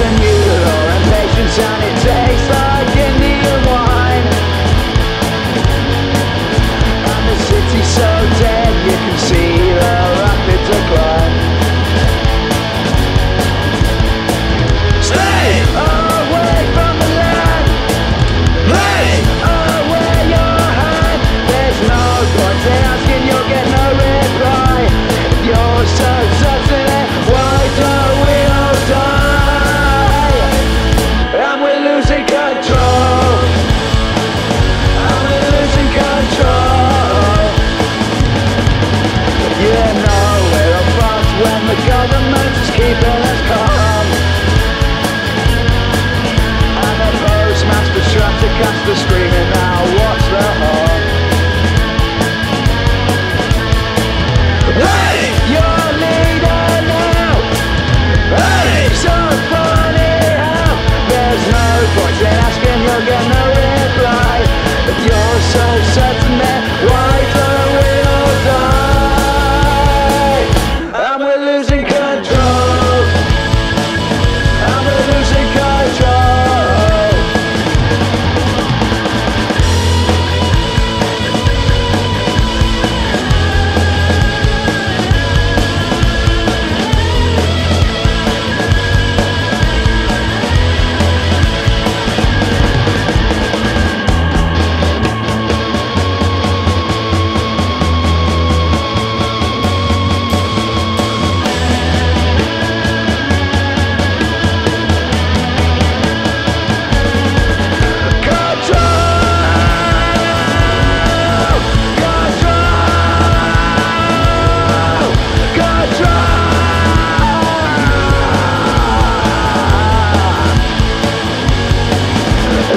and you, and patience on its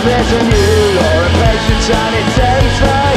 there's a new law of patience and it takes time